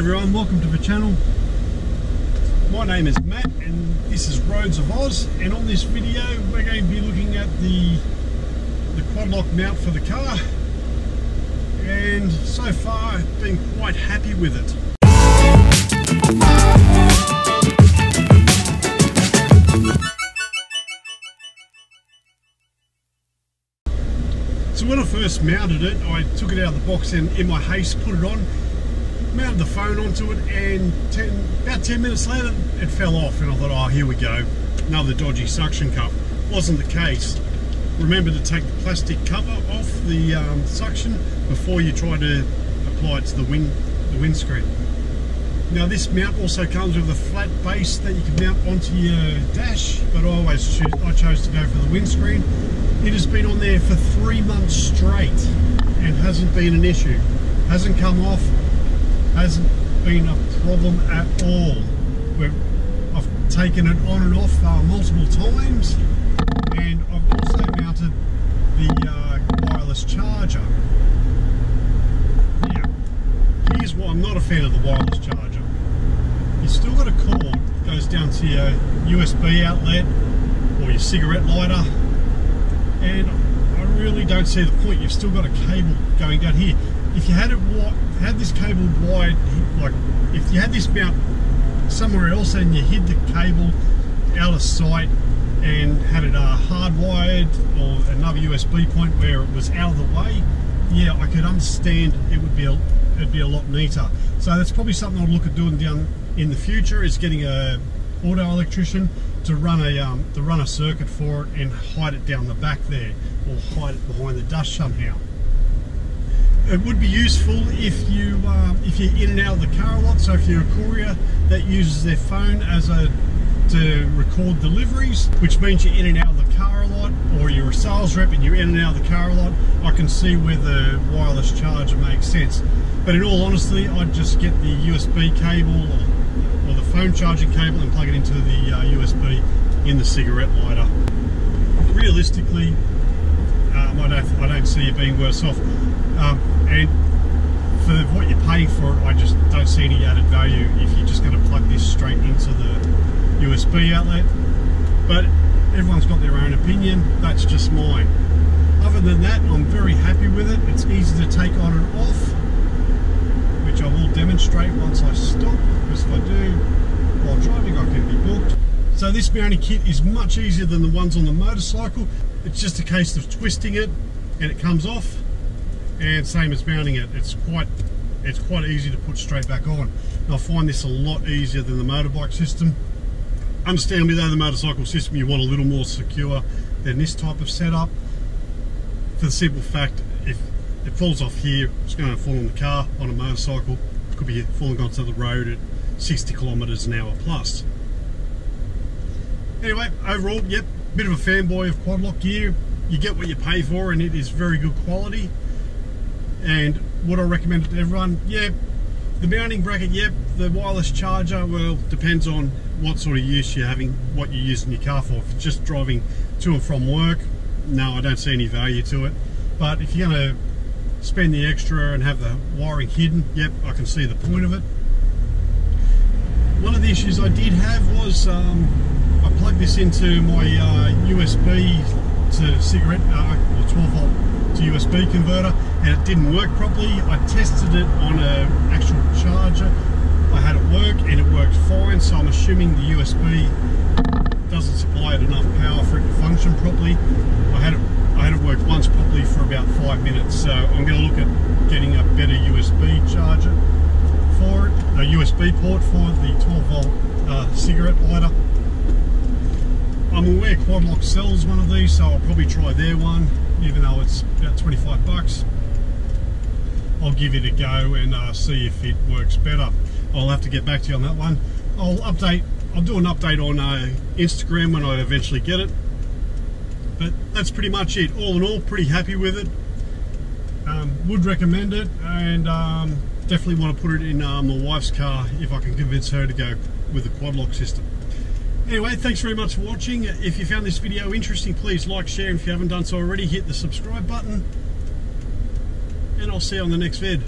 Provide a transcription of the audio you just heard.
everyone, welcome to the channel. My name is Matt and this is Roads of Oz and on this video we're going to be looking at the the quad lock mount for the car and so far I've been quite happy with it. So when I first mounted it, I took it out of the box and in my haste put it on mounted the phone onto it and ten, about 10 minutes later it fell off and I thought oh here we go. Another dodgy suction cup. Wasn't the case. Remember to take the plastic cover off the um, suction before you try to apply it to the wind the windscreen. Now this mount also comes with a flat base that you can mount onto your dash but I always choose I chose to go for the windscreen. It has been on there for three months straight and hasn't been an issue. Hasn't come off hasn't been a problem at all. We've, I've taken it on and off uh, multiple times and I've also mounted the uh, wireless charger. Now, here's why I'm not a fan of the wireless charger. You've still got a cord that goes down to your USB outlet or your cigarette lighter and I really don't see the point. You've still got a cable going down here. If you had it had this cable wide, like if you had this mount somewhere else and you hid the cable out of sight and had it uh, hardwired or another USB point where it was out of the way, yeah, I could understand it would be a, it'd be a lot neater. So that's probably something I'll look at doing down in the future is getting a auto electrician to run a um, to run a circuit for it and hide it down the back there or hide it behind the dust somehow it would be useful if you um, if you're in and out of the car a lot. So if you're a courier that uses their phone as a to record deliveries, which means you're in and out of the car a lot, or you're a sales rep and you're in and out of the car a lot, I can see where the wireless charger makes sense. But in all honesty, I'd just get the USB cable or, or the phone charging cable and plug it into the uh, USB in the cigarette lighter. Realistically, um, I don't I don't see it being worse off. Um, for what you're paying for it, I just don't see any added value if you're just going to plug this straight into the USB outlet. But everyone's got their own opinion, that's just mine. Other than that, I'm very happy with it. It's easy to take on and off, which I will demonstrate once I stop, because if I do while driving, I can be booked. So this mounting kit is much easier than the ones on the motorcycle. It's just a case of twisting it and it comes off and same as mounting it. It's quite it's quite easy to put straight back on. And I find this a lot easier than the motorbike system. Understandably though the motorcycle system you want a little more secure than this type of setup. For the simple fact if it falls off here it's going to fall on the car on a motorcycle. It could be falling onto the road at 60 kilometers an hour plus. Anyway overall yep bit of a fanboy of quad lock gear. You get what you pay for and it is very good quality and would I recommend it to everyone? Yeah, the mounting bracket, yep. The wireless charger, well, depends on what sort of use you're having, what you're using your car for. If you're just driving to and from work, no, I don't see any value to it. But if you're going to spend the extra and have the wiring hidden, yep, I can see the point of it. One of the issues I did have was um, I plugged this into my uh, USB to cigarette, uh, or 12 volt to USB converter and it didn't work properly. I tested it on an actual charger. I had it work and it worked fine so I'm assuming the USB doesn't supply it enough power for it to function properly. I had it I had it work once properly for about five minutes so I'm going to look at getting a better USB charger for it, a USB port for the 12 volt uh, cigarette lighter. I'm aware Quadlock sells one of these so I'll probably try their one even though it's about 25 bucks. I'll give it a go and uh, see if it works better. I'll have to get back to you on that one. I'll update, I'll do an update on uh, Instagram when I eventually get it. But that's pretty much it. All in all, pretty happy with it. Um, would recommend it and um, definitely want to put it in uh, my wife's car if I can convince her to go with the quad lock system. Anyway, thanks very much for watching. If you found this video interesting, please like, share, and if you haven't done so already, hit the subscribe button. And I'll see you on the next vid.